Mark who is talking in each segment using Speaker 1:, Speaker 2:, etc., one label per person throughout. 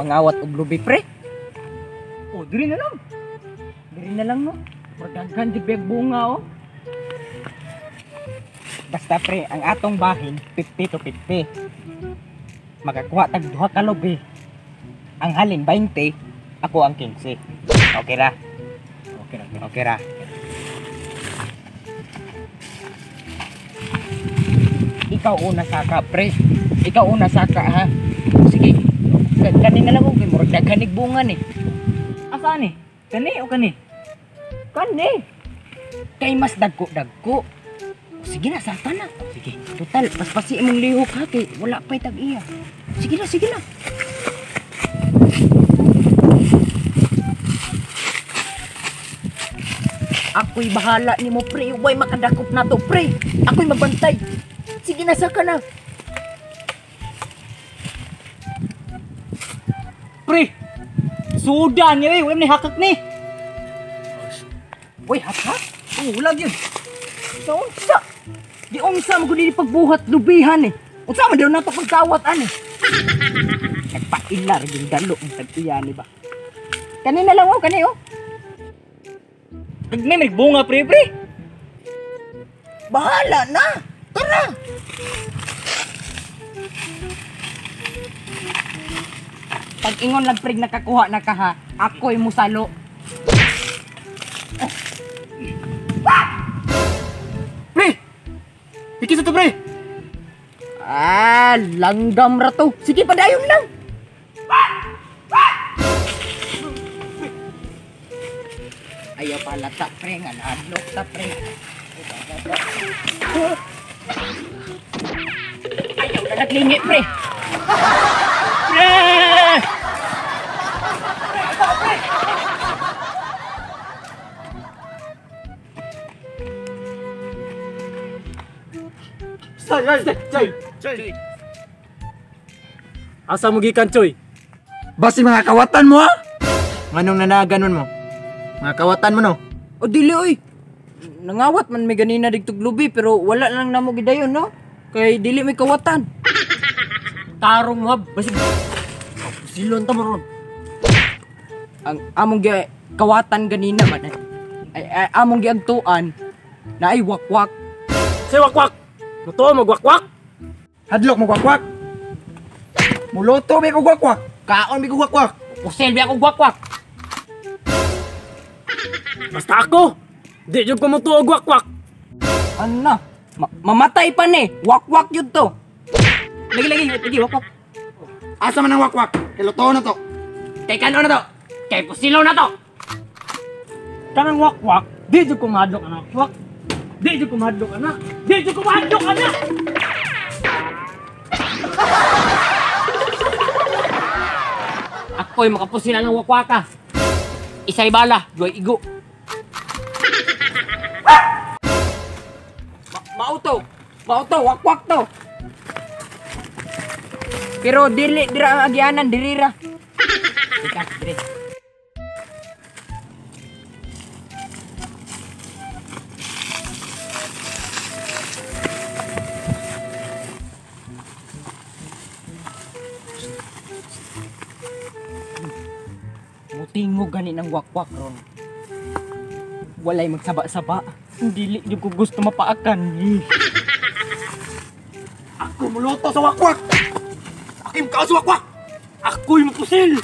Speaker 1: mangawat og lubi pre.
Speaker 2: Oh, diri na lang.
Speaker 1: Diri na lang no. Magdaghan di biyag bunga oh. Basta pre, ang atong bahin 50 to 50. Magakuha tag duha ka lubi. Ang halin 20, ako ang 15. Okay ra?
Speaker 2: Okay ra.
Speaker 1: Okay ra. Ikaw una saka, pre. Ikaw una saka, ha? Sige. Ka- Kani na lang ko, kay murag daghanig bunga ni.
Speaker 2: Asa ni? Kani o kani?
Speaker 1: Kani. Kay mas dagko-dagko. Sige na, saka na. Sige. Total, paspasi imong lihok ha, kay wala pa'y tag-iya. Sige na, sige na. Ako'y bahala ni mo, pre. Huwag makadakop na to, pre. Ako'y magbantay. Sige na, saka na.
Speaker 2: Pre. Sudan niya eh, wala ni hakak ni.
Speaker 1: Uy, hata?
Speaker 2: Oh, wala gyud.
Speaker 1: Sa unsa? Di unsa mo kundi pagbuhat lubihan eh. Unsa man daw nato pagkawat ani? Nagpailar yung dalo ang tagtuya ni ba? Kanina lang oh, kani oh.
Speaker 2: May may bunga pre pre.
Speaker 1: Bahala na. Tara. Pag ingon lang prig nakakuha na ka ha, ako'y musalo.
Speaker 2: Pre. Ikis to pre.
Speaker 1: Ah, langgam ra to. Sige, padayon lang. Ayaw pala ta, pre. Nga nahadlok ta, pre. Ayaw na naglingi, pre.
Speaker 2: Pre. Say, say, say, say. Asa mo gikan, Choy?
Speaker 3: Basi mga kawatan mo ha? Manong nanaganon mo? Mga kawatan mo no?
Speaker 1: O dili, oy. Nangawat man may ganina digtog lubi, pero wala lang namo gidayon, no? Kay dili may kawatan.
Speaker 2: Tarong hab. Basi. Silon ta mo ron.
Speaker 1: ang among gi kawatan ganina man ay, ay, ay among giagtuan na ay wakwak
Speaker 2: Say wakwak. Muto mo wakwak.
Speaker 3: Hadlok mo kwakwak! Muluto may kugwakwak! Kaon may kugwakwak!
Speaker 2: Usil biya ko wakwak. Basta ako. Di jud ko muto og wakwak.
Speaker 1: ano Ma- mamatay pa ni wakwak yun to lagi lagi lagi wakwak
Speaker 3: Asa man ang wakwak? Kiluto na to!
Speaker 2: Kay kano na to? Kay pusilaw na to. Kanang wakwak, di jud ko madlok anak. Wak. Di jud ko madlok anak. Di jud ko madlok anak. Ako'y makapusila ng wakwaka. Isay bala, duay igo.
Speaker 1: Ma- mao to mao to wakwak to pero dili dira ang agyanan diri ra Ika, diri. Mutingog gani ng wakwak ron. Walay magsaba-saba. Dili di ko gusto mapaakan.
Speaker 3: Ako muluto sa wakwak! Akim ka sa wakwak!
Speaker 2: Ako'y mapusil!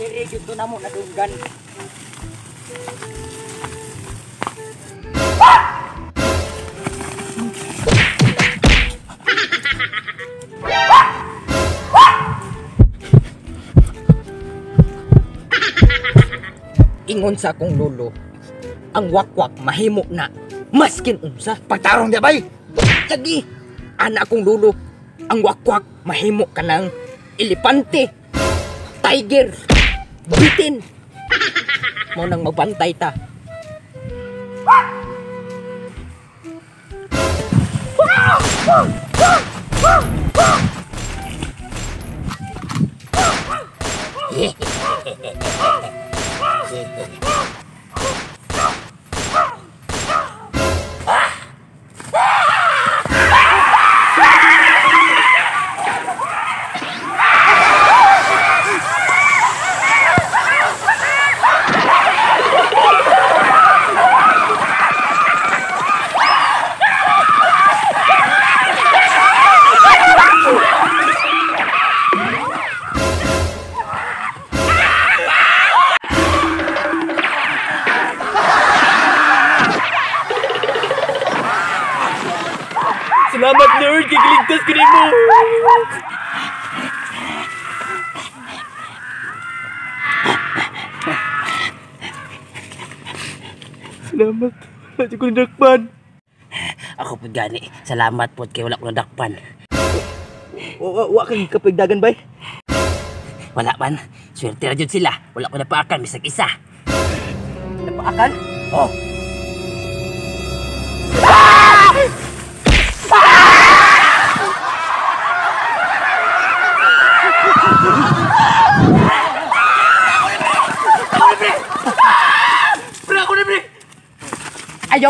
Speaker 1: Diri gyud to namo nadunggan. Ingon sa akong lolo, ang wakwak mahimo na maskin unsa.
Speaker 3: Pagtarong di bay!
Speaker 1: Lagi, ana akong lolo, ang wakwak mahimo ka ng elepante, tiger, bitin. Mo nang magbantay ta.
Speaker 3: Salamat. Wala ko nadakpan.
Speaker 1: Ako po gani. Salamat po kay wala ko nadakpan.
Speaker 3: Wa wa kang kapigdagan bay.
Speaker 1: Wala man. Swerte na sila. Wala ko napaakan bisag isa.
Speaker 3: Napaakan?
Speaker 1: Oh.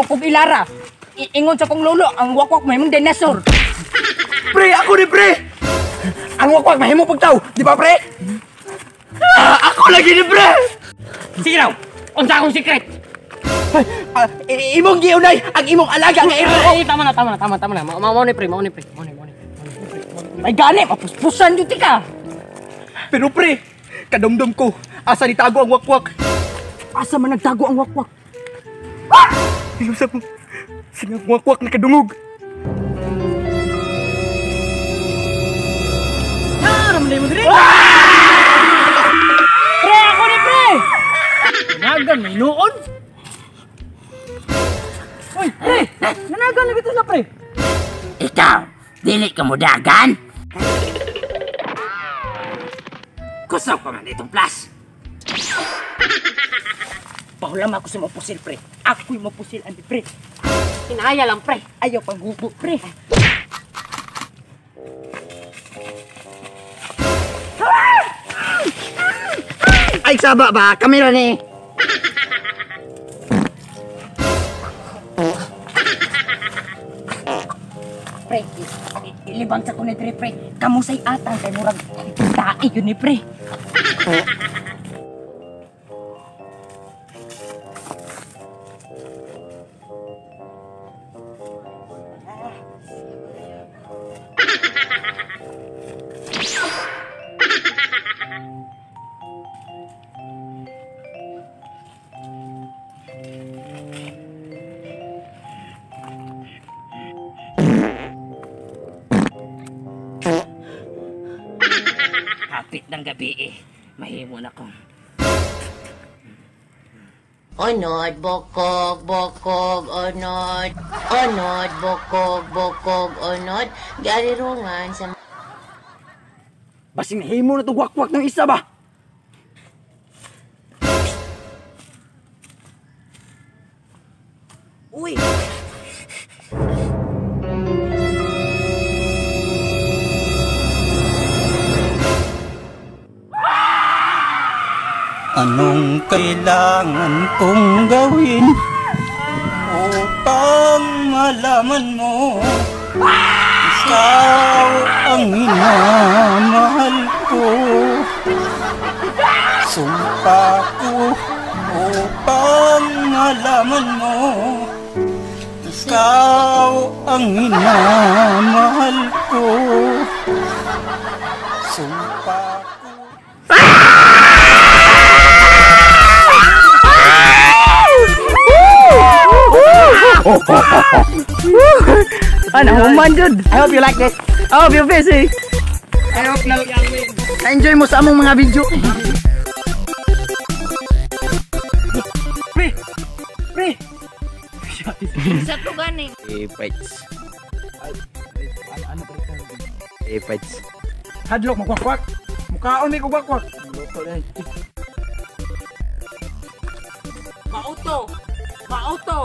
Speaker 1: Ayaw kong ilara. I- ingon sa kong lolo, ang wakwak may mong dinosaur.
Speaker 3: Pre ako ni pre. Ang wakwak mahimo pagtaw, di ba pre? Ah, ako lagi ni pre.
Speaker 2: Sige raw. Unsa akong secret?
Speaker 3: Ay, ah, imong giunay ang imong alaga nga iro.
Speaker 2: Ay, tama na, tama na, tama, tama na. Ma mao ni pre, mao ni pre. Mao ni, mao ni.
Speaker 1: Ay gani, mapuspusan yun ka.
Speaker 3: Pero pre, kadumdum ko, asa ni tago ang wakwak.
Speaker 1: Asa man nagtago ang wakwak?
Speaker 3: Ilusa mo. Sige ang wakwak na kadungog.
Speaker 2: Aram na mo dire. Pre, ako ni pre. Nagan may noon. Uy, pre. Nanagan na sa pre.
Speaker 1: Ikaw, dili ka mo dagan? Kusaw pa man itong plus. Pahulam ako sa mga pusil, pre. Ako'y mapusil, andi, pre.
Speaker 2: Kinaya lang pre.
Speaker 1: Ayaw pang gubo, pre.
Speaker 3: Ay, saba ba? Kamera ni.
Speaker 1: Pre, ilibang sa kunit, pre. Kamusay atang kay murag tae yun ni, pre. Hapit ng gabi eh. Mahimo na kong
Speaker 4: Onod, bokog, bokog, onod. Onod, bokog, bokog, onod. Garirungan sa
Speaker 3: Basing himo na to wakwak ng isa ba?
Speaker 1: Uy!
Speaker 5: Anong kailangan kong gawin upang malaman mo? Ikaw ang minamahal ko. Sumpa ko upang malaman mo. Ikaw ang minamahal ko. Sumpa
Speaker 3: Ano, human jud. I hope you like this. I hope you're busy. I hope na na-enjoy mo sa among mga video. Pre! Pre!
Speaker 4: Sa to gani.
Speaker 5: E-fights. E-fights.
Speaker 3: Hadlok mo kwakwak. Mukhaon may kwakwak. Luto na.
Speaker 2: Mauto. Mauto.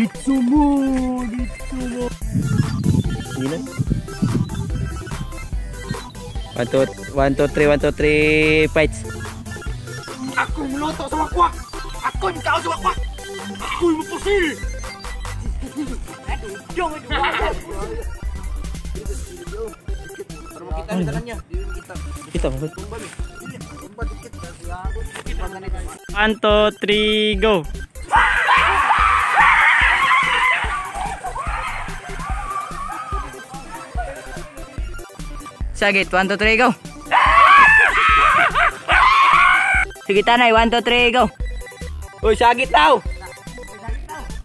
Speaker 3: Ditsu mo, ditsu mo.
Speaker 5: Sino? One, two, one, two, three, one, two, three, fights.
Speaker 3: Ako yung luto sa wakwak. Ako yung kao sa wakwak. Ako yung pusil.
Speaker 5: Kita mo. One, two, three, go.
Speaker 1: Sagit, 1, 2, 3, go! Sige, tanay, 1, 2, 3, go!
Speaker 3: Uy, sagit daw.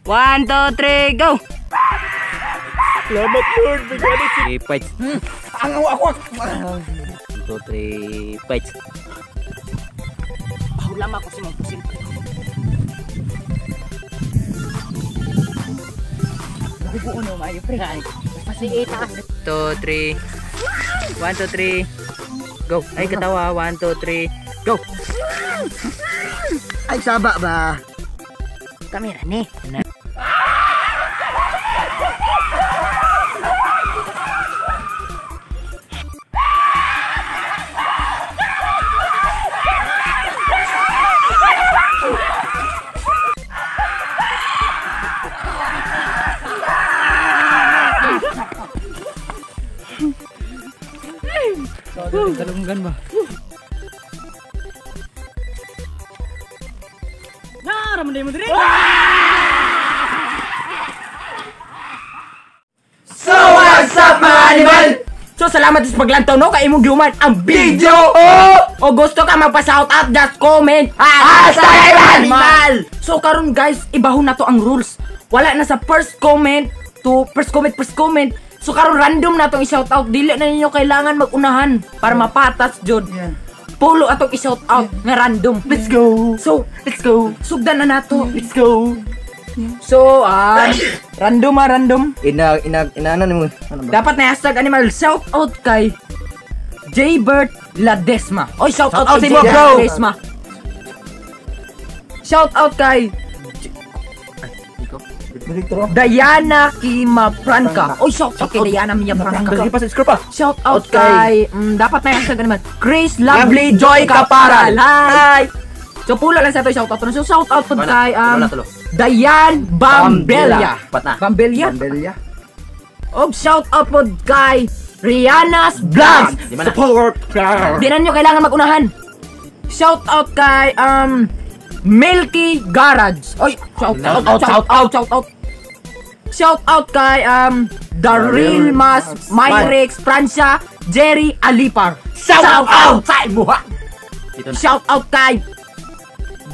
Speaker 1: 1, 2, 3, go!
Speaker 2: Salamat Lord, bigyan ni
Speaker 5: Okay, fight.
Speaker 3: Ang wakwak.
Speaker 5: 1, 2, 3, fight.
Speaker 1: Bahulam ako si Mang Pusil. Nagubuo no, maayo pre. Pasiita.
Speaker 5: 2, 3. 1, 2, 3. Go. Ay, katawa. 1, 2, 3. Go.
Speaker 3: Ay, saba ba?
Speaker 1: Kamera ni.
Speaker 5: Galunggan ba?
Speaker 2: Naram na mo.
Speaker 3: So, what's up mga animal?
Speaker 1: So salamat sa paglantaw no kay imong gihuman ang video.
Speaker 3: Oh!
Speaker 1: O gusto ka magpa-shout out just comment.
Speaker 3: Hashtag
Speaker 1: animal. So karon guys, ibahon na to ang rules. Wala na sa first comment to first comment first comment. So karon random na tong i-shout out. Dili na ninyo kailangan mag-unahan para mapatas jud.
Speaker 3: Yeah.
Speaker 1: Pulo atong i-shout out nga random.
Speaker 3: Let's go.
Speaker 1: So,
Speaker 3: Let's go.
Speaker 1: sugdan na nato.
Speaker 3: Let's go.
Speaker 1: So, ah, random ah, random.
Speaker 3: Ina, ina, ina, ano mo? Ano ba?
Speaker 1: Dapat na hashtag animal shout out kay Jaybert Ladesma. Oy, shout,
Speaker 3: Shout
Speaker 1: out
Speaker 3: out
Speaker 1: kay
Speaker 3: sa mo,
Speaker 1: Jaybert
Speaker 3: bro.
Speaker 1: Ladesma. Shout out kay. Diana Kima Franca. Oy, shout out kay Diana.
Speaker 3: Lagi pa sa script pa.
Speaker 1: Shout out
Speaker 3: kay-
Speaker 1: mm, dapat na hashtag animal. Chris
Speaker 3: Lovely
Speaker 1: Lovely
Speaker 3: Joy.
Speaker 1: Caparal. Hi. So pulo lang sa to shout out. So shout out po kay um. Diane Bambella. Bambella.
Speaker 3: Bambelya.
Speaker 1: Og shout out po kay Rihanna's Vlogs.
Speaker 3: Di man na. Support.
Speaker 1: Di na nyo kailangan magunahan. Shout out kay um Milky Garage. Oy, shout out,
Speaker 3: Shout out,
Speaker 1: shout out, shout out. Shout out kay um Daryl Mas, Myrex, Francia, Jerry Alipar. Shout out sa imuha. Shout out kay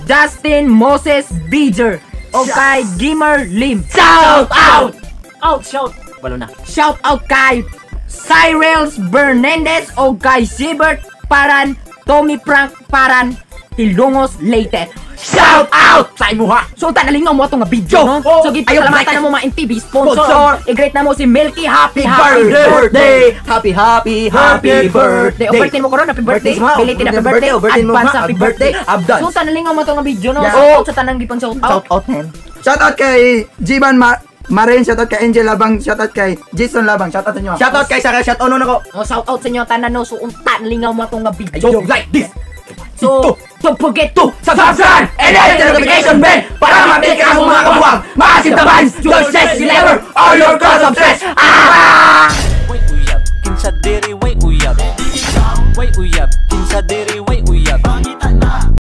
Speaker 1: Justin Moses Beeger o kay Gimmer Lim. Shout out!
Speaker 2: Out shout.
Speaker 3: Walo na.
Speaker 1: Shout out kay Cyrils Bernendez o kay Sibert Paran, Tommy Frank Paran, Hilongos Leyte. Shout out sa imuha! So, tanalingaw mo itong video, no?
Speaker 3: Oh,
Speaker 1: so, salamatan
Speaker 3: like-
Speaker 1: na mo mga NTV sponsor.
Speaker 3: Sponsor.
Speaker 1: I-greet na mo si Milky Happy
Speaker 3: birthday! Happy, happy, happy birthday!
Speaker 1: O birthday mo ko ron, happy birthday. Belated happy
Speaker 3: birthday,
Speaker 1: Advance
Speaker 3: ha?
Speaker 1: happy birthday.
Speaker 3: advance.
Speaker 1: So, tanalingaw mo itong video, no? Shout
Speaker 3: Oh.
Speaker 1: out sa tanang gipang shout out.
Speaker 3: Shout out, man.
Speaker 6: Shoutout kay Jiban Ma Marin, shoutout kay Angel Labang, shoutout kay Jason Labang, shoutout sa inyo.
Speaker 3: Shoutout kay Saka, shout on ako.
Speaker 1: Oh, shout out sa inyo tanan no. So, untan lingaw mo itong nga video.
Speaker 3: Like this.
Speaker 1: So, don't forget to
Speaker 3: Subscribe and hit the notification bell para ma-update ka sa mga kabuwang, maasim na vibes, your sex, lever, or your cause of stress. Ah!
Speaker 7: Wait uyab, kinsa diri wait uyab. Wait uyab, kinsa diri